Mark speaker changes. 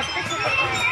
Speaker 1: satu dua